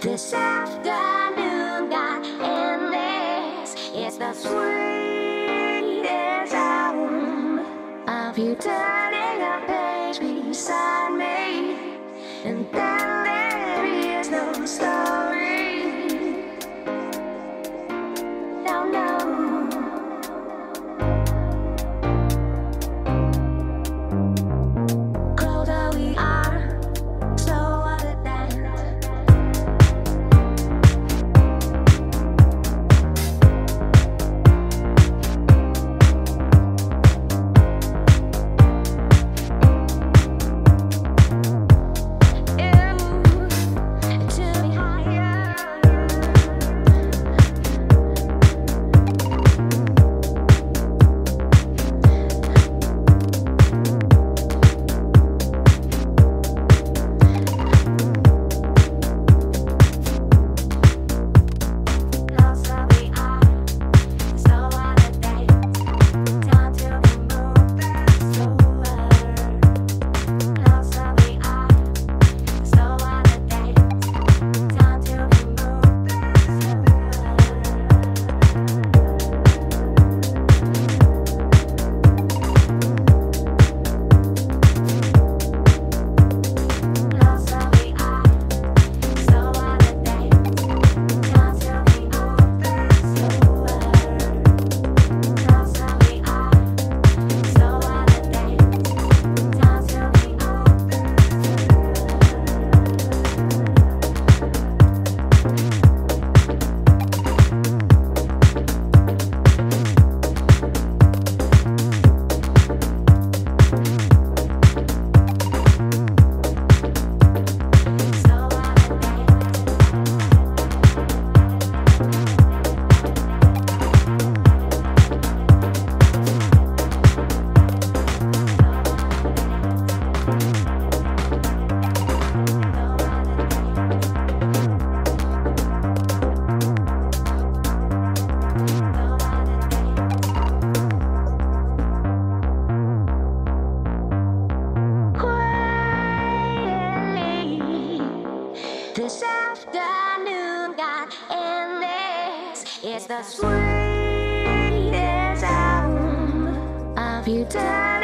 This afternoon got endless. It's the sweetest hour of you turning a page beside me. And the sweetest sound of you. Down.